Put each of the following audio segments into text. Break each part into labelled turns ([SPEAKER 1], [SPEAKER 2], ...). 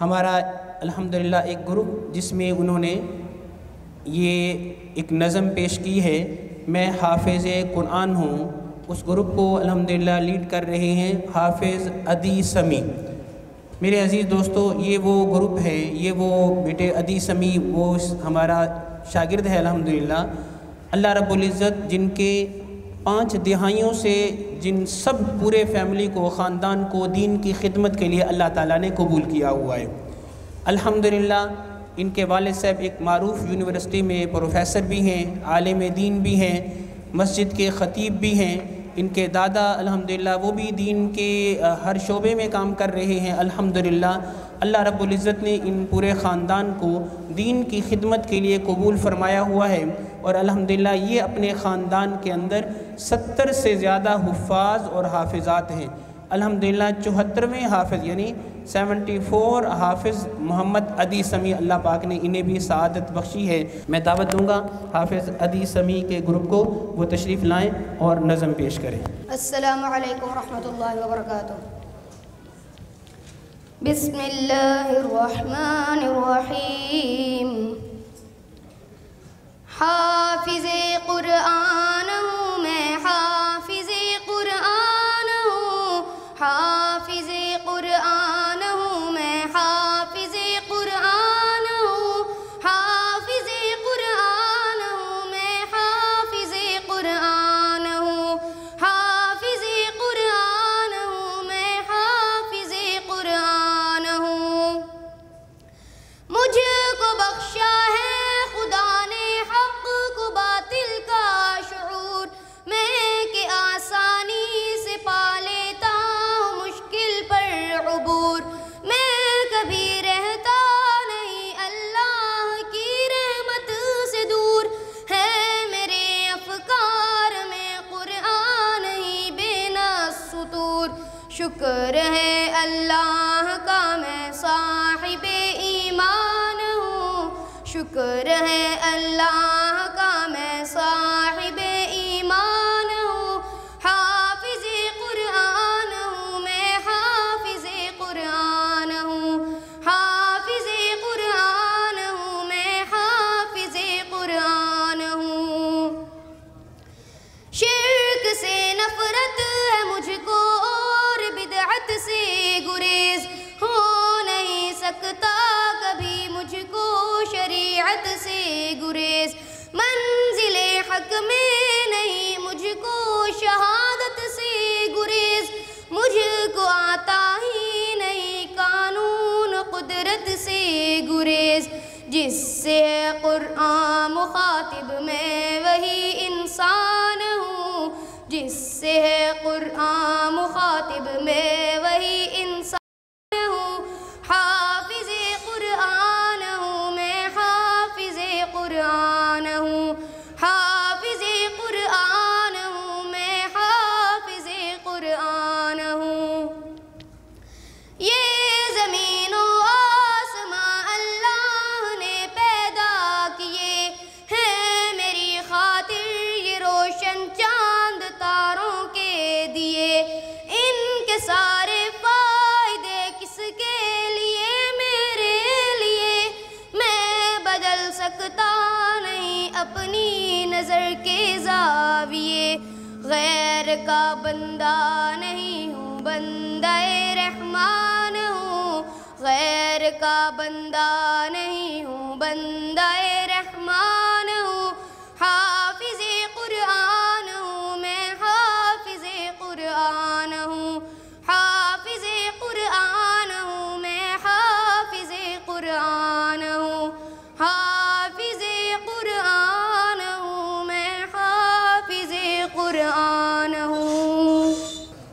[SPEAKER 1] हमारा, अल्हम्दुलिल्लाह, एक ग्रुप जिसमें उन्होंने ये एक नज़म पेश की है। मैं हाफिज़ कुरान हूँ। उस ग्रुप को, अल्हम्दुलिल्लाह, लीड कर रहे हैं हाफिज़ अदी समी। मेरे अज़ीज़ दोस्तों, ये वो ग्रुप है, ये वो बेटे अदी समी, वो हमारा शागिर्द है, अल्हम्दुलिल्लाह। अल्लाह रब्बुल इज़्ज़त जिनके पाँच दिहाइयों से जिन सब पूरे फैमिली को, ख़ानदान को, दीन की खिदमत के लिए अल्लाह ताला ने कबूल किया हुआ है। अल्हम्दुलिल्लाह, इनके वाले साहब एक मरूफ यूनिवर्सिटी में प्रोफेसर भी हैं, आलिम दीन भी हैं, मस्जिद के ख़तीब भी हैं। इनके दादा, अल्हम्दुलिल्लाह, वो भी दीन के हर शोबे में काम कर रहे हैं, अल्हम्दुलिल्लाह। अल्लाह रब्बुल इज़्ज़त ने इन पूरे ख़ानदान को दीन की खिदमत के लिए कबूल फरमाया हुआ है और अल्हम्दुलिल्लाह, ये अपने ख़ानदान के अंदर सत्तर से ज़्यादा हफाज और हाफिज़ात हैं। अल्हम्दुलिल्लाह चौहत्तरवें हाफिज़, यानी सेवेंटी फ़ोर हाफिज़ मोहम्मद अदी समी, अल्लाह पाक ने इन्हें भी सआदत बख्शी है। मैं दावत दूँगा, हाफिज़ अदी समी के ग्रुप को वो तशरीफ़ लाएँ और नज़म पेश करें।
[SPEAKER 2] अस्सलामु अलैकुम रहमतुल्लाहि व अल्लाह का मैं साहिब ईमान हूँ। शुक्र है अल्लाह का मैं साहिब ईमान हूँ। हाफिज कुरान हूँ, मैं हाफिज कुरान हूँ। हाफिज कुरान हूँ, मैं हाफिज कुरान हूँ। शिरक से नफरत है मुझको बिदअत से गुरेज हो नहीं सकता कभी मुझको शरीयत से गुरेज। मंजिले हक में नहीं मुझको शहादत से गुरेज। मुझको आता ही नहीं कानून कुदरत से गुरेज। जिससे कुरान मुखातिब मैं वही इंसान हूँ। जिससे कुरान मुखातिब मैं का बंदा नहीं हूँ बंदा रहमान हूँ। गैर का बंदा नहीं हूँ बंदा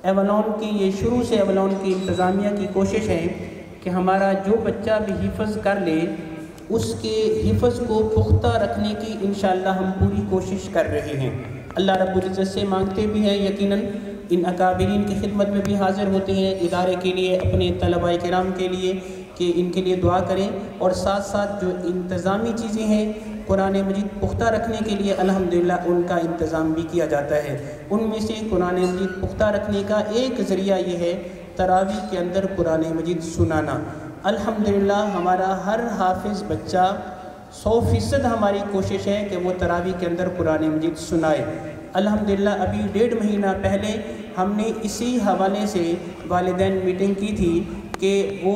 [SPEAKER 1] एवलॉन की, ये शुरू से एवलॉन की इंतज़ामिया की कोशिश है कि हमारा जो बच्चा भी हिफज कर ले, उसके हिफज को पुख्ता रखने की इन हम पूरी कोशिश कर रहे हैं। अल्लाह रब्बुल इज़्ज़त से मांगते भी हैं, यकीनन इन अकाबरीन की खिदमत में भी हाज़िर होते हैं इदारे के लिए, अपने तलबा कराम के लिए कि इनके लिए दुआ करें और साथ साथ जो इंतज़ामी चीज़ें हैं कुरान मजीद पुख्ता रखने के लिए अल्हम्दुलिल्लाह उनका इंतज़ाम भी किया जाता है। उनमें से कुरान मजीद पुख्ता रखने का एक ज़रिया ये है तरावी के अंदर कुरान मजीद सुनाना। अल्हम्दुलिल्लाह हमारा हर हाफिज़ बच्चा सौ फ़ीसद हमारी कोशिश है कि वो तरावी के अंदर कुरान मजीद सुनाए। अल्हम्दुलिल्लाह अभी डेढ़ महीना पहले हमने इसी हवाले से वालदेन मीटिंग की थी कि वो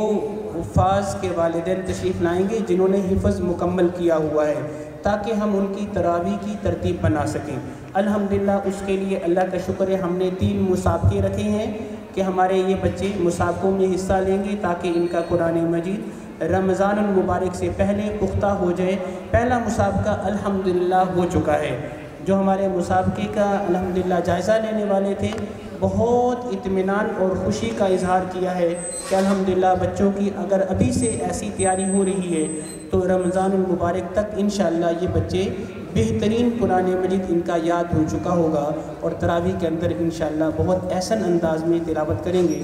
[SPEAKER 1] फाज के वालदे तशरीफ़ लाएँगे, जिन्होंने हिफ़ मुकम्मल किया हुआ है, ताकि हम उनकी तरावी की तरतीब बना सकें। अल्हम्दुलिल्लाह, उसके लिए अल्लाह का शुक्र है, हमने तीन मुसाबके रखे हैं कि हमारे ये बच्चे मुसाबकों में हिस्सा लेंगे, ताकि इनका कुरान मजीद रमज़ान मुबारक से पहले पुख्ता हो जाए। पहला मुसाबका अल्हम्दुलिल्लाह हो चुका है, जो हमारे मुसाबके का अल्हम्दुलिल्लाह जायज़ा लेने वाले थे। बहुत इतमान और ख़ुशी का इजहार किया है कि अलहमदिल्ला बच्चों की अगर अभी से ऐसी तैयारी हो रही है तो रमज़ान मुबारक तक इन ये बच्चे बेहतरीन कुरान मजिद इनका याद हो चुका होगा और तरावी के अंदर इन बहुत एहसन अंदाज में तिलावत करेंगे।